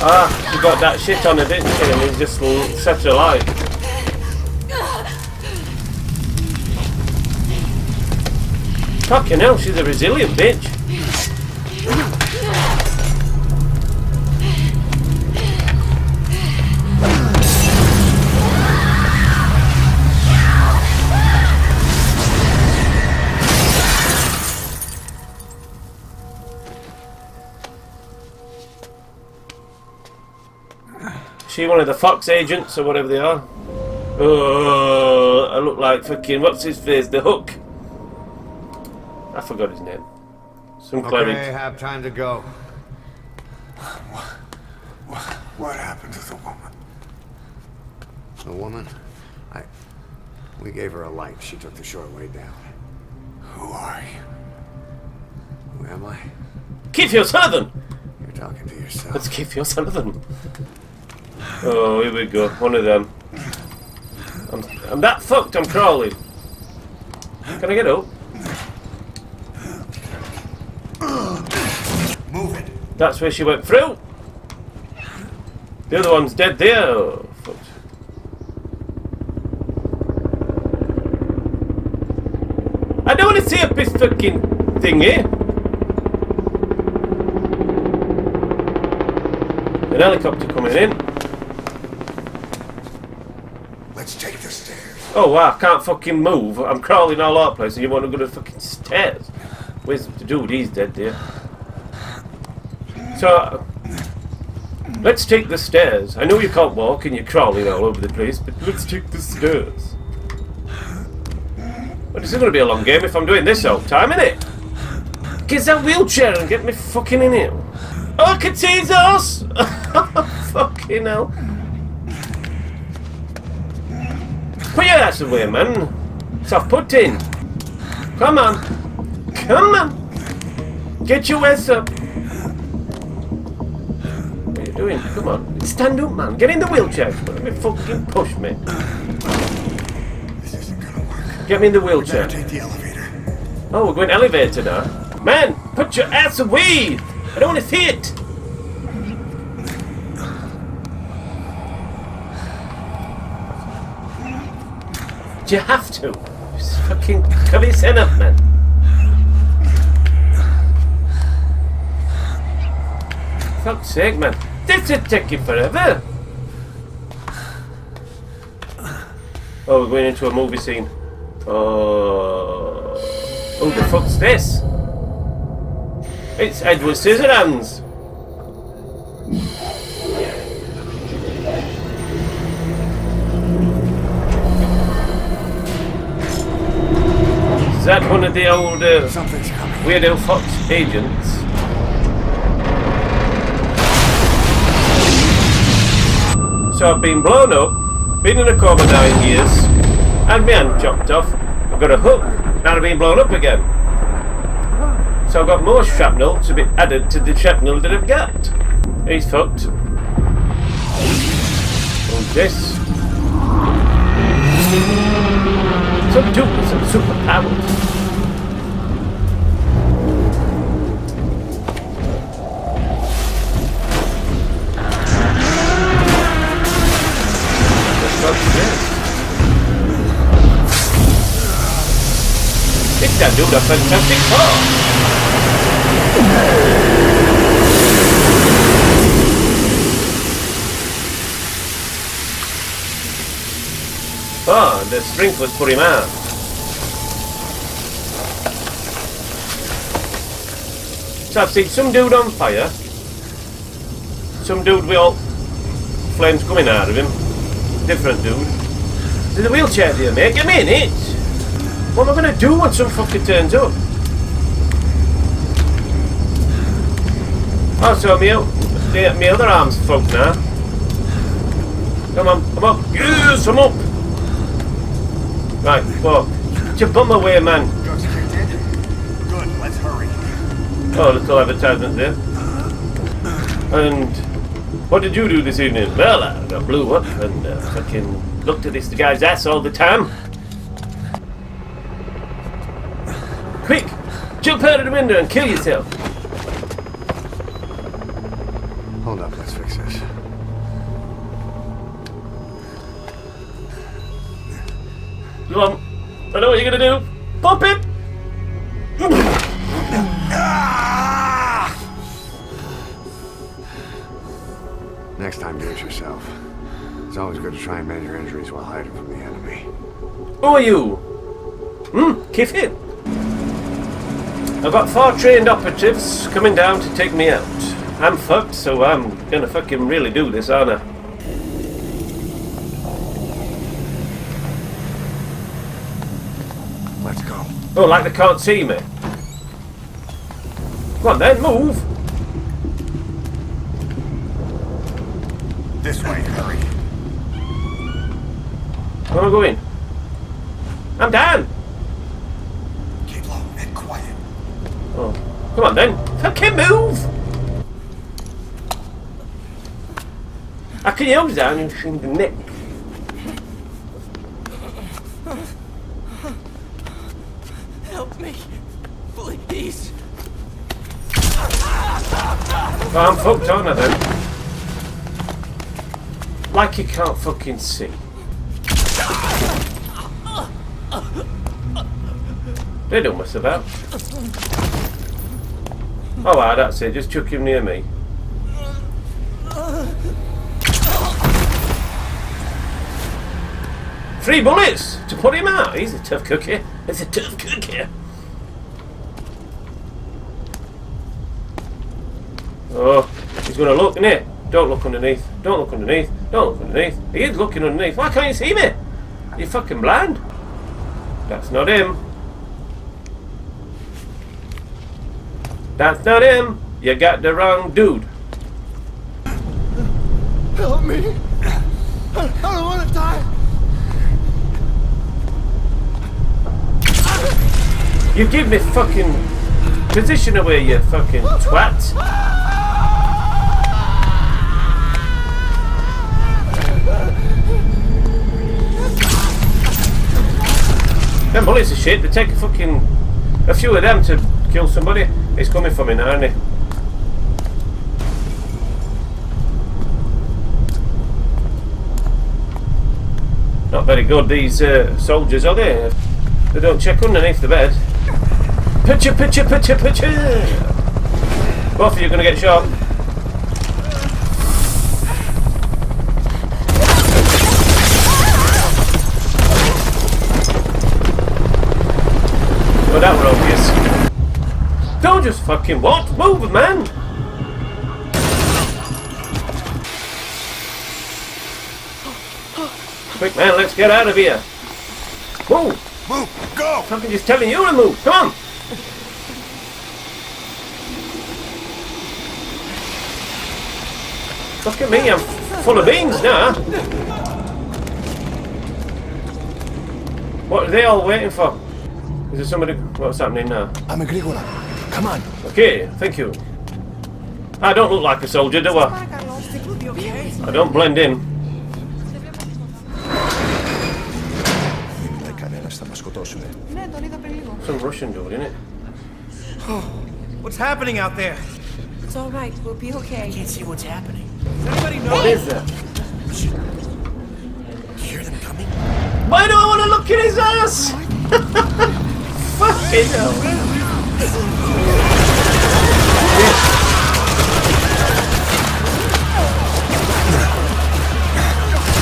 Ah, she got that shit on her, didn't she? And he just set her alight. Fucking hell, she's a resilient bitch. She one of the Fox agents or whatever they are. Oh, I look like fucking what's his face? The Hook. I forgot his name. Some Okay, cleric. have time to go. What happened to the woman? The woman? I... We gave her a light. She took the short way down. Who are you? Who am I? Keith Sullivan. You're talking to yourself. Let's Keith Sullivan. Oh, here we go. One of them. I'm, I'm that fucked. I'm crawling. Can I get up? Move it. That's where she went through. The other one's dead there. Oh, fucked. I don't want to see a big fucking thing here. An helicopter coming in. Let's take the stairs. Oh wow, I can't fucking move. I'm crawling all over the place and you want to go to the fucking stairs. Where's the dude? He's dead dear. So, let's take the stairs. I know you can't walk and you're crawling all over the place, but let's take the stairs. But this is going to be a long game if I'm doing this all the time, innit? Get that wheelchair and get me fucking in here. Oh, I can see his ass! fucking hell. Put your ass away, man. Soft putting. Come on. Come on. Get your ass up. What are you doing? Come on. Stand up, man. Get in the wheelchair. Let me fucking push me. This isn't gonna work. Get me in the wheelchair. take the elevator. Oh, we're going elevator now. Man, put your ass away. I don't want to see it. Do you have to? Just fucking cover your head up, man. Fuck's sake, man. This is taking forever. Oh, we're going into a movie scene. Oh. Who the fuck's this? It's Edward Scissorhands. That one of the old uh. Weirdo Fox agents? So I've been blown up, been in a coma nine years, and my hand chopped off, I've got a hook, now I've been blown up again. So I've got more shrapnel to be added to the shrapnel that I've got. He's fucked. This? Some dude with some superpowers. It's that dude a fantastic car. Oh, the sprinklers put him out. So I've seen some dude on fire. Some dude with all flames coming out of him. Different dude. There's a wheelchair there, mate. Get me in it. What am I going to do when some fucker turns up? Oh, so me, the, my other arm's fucked now. Come on, come up. Yes, I'm up. Right, well, get your bum away, man. Drugs kicked in? Good, let's hurry. Oh, little advertisement there. And what did you do this evening? Well, I got blew up and uh, fucking looked at this guy's ass all the time. Quick, jump out of the window and kill yourself. Hold up, let's fix this. Go on. I know what you're gonna do. Pop it! Next time, do it yourself. It's always good to try and mend your injuries while hiding from the enemy. Who are you? Hmm, Kiff it. I've got four trained operatives coming down to take me out. I'm fucked, so I'm gonna fucking really do this, aren't I? Let's go. Oh, like they can't see me. Come on then, move! This way, hurry. Where am I going? I'm down! Keep low and quiet. Oh, come on then. Fucking move! I can use down the neck. Oh, I'm fucked on then. Like you can't fucking see. They don't mess about. Oh, wow, that's it. Just chuck him near me. Three bullets to put him out. He's a tough cookie. It's a tough cookie. Oh, he's going to look, innit? Don't look underneath. Don't look underneath. Don't look underneath. He is looking underneath. Why can't you see me? You're fucking blind. That's not him. That's not him. You got the wrong dude. Help me. I don't want to die. You give me fucking position away, you fucking twat. Them bullets are shit. They take a fucking a few of them to kill somebody. He's coming for me now, isn't he? Not very good, these uh, soldiers, are they? They don't check underneath the bed. Pitcher, pitcher, pitcher, pitcher! Both of you are going to get shot. That were obvious. Don't just fucking what? Move, man! Quick, man, let's get out of here. Move! Move! Go! Something just telling you to move. Come on! Look at me, I'm full of beans now. What are they all waiting for? Is there somebody... What's happening now? I'm a grigola. Come on. Okay, thank you. I don't look like a soldier, do I? I don't blend in. Some Russian dude, isn't it? Oh, what's happening out there? It's all right. We'll be okay. I can't see what's happening. Does anybody know? What is that? You hear them coming? Why do I want to look at his ass? Hell.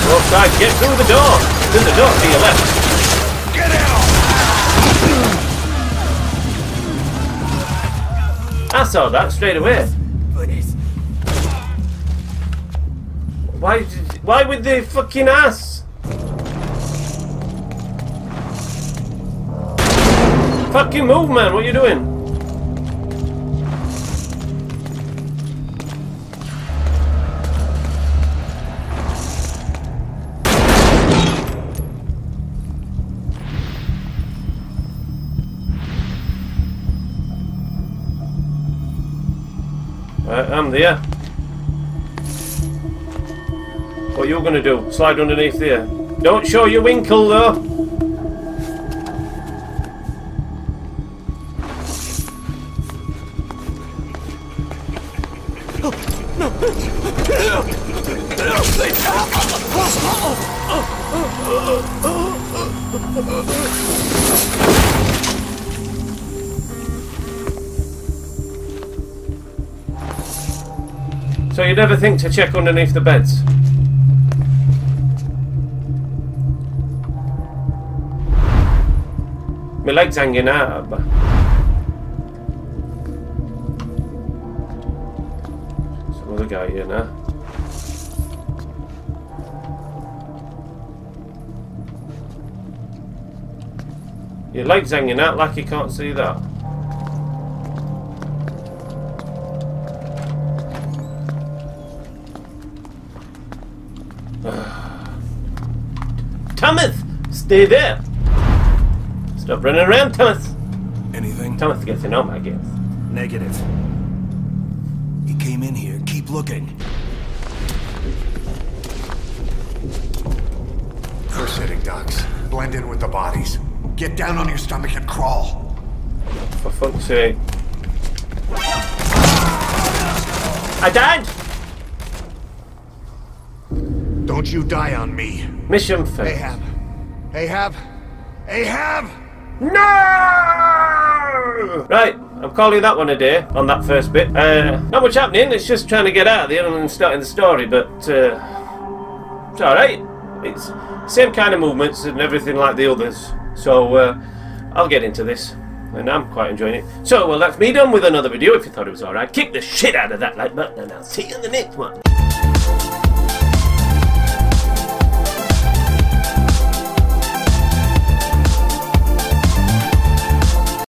Outside, get through the door. There's a door to your left. Get out! I saw that straight away. Why? Why with the fucking ass? Fucking move, man! What are you doing? I'm there. What you gonna do? Slide underneath there. Don't show your winkle though. So you never think to check underneath the beds? My leg's hanging out. Some other guy here now. Your leg's hanging out like you can't see that. Thomas! Stay there! Stop running around, Thomas! Anything? Thomas getting home, I guess. Negative. He came in here. Keep looking. We're sitting ducks. Blend in with the bodies. Get down on your stomach and crawl. For fuck's sake. I died! Don't you die on me. Mission failed. Ahab. Ahab. Ahab! No! Right, I'm calling that one a day on that first bit. Uh, not much happening, it's just trying to get out of there and starting the story, but uh, it's alright. It's same kind of movements and everything like the others. So uh, I'll get into this. And I'm quite enjoying it. So, well, that's me done with another video. If you thought it was alright, kick the shit out of that like button and I'll see you in the next one.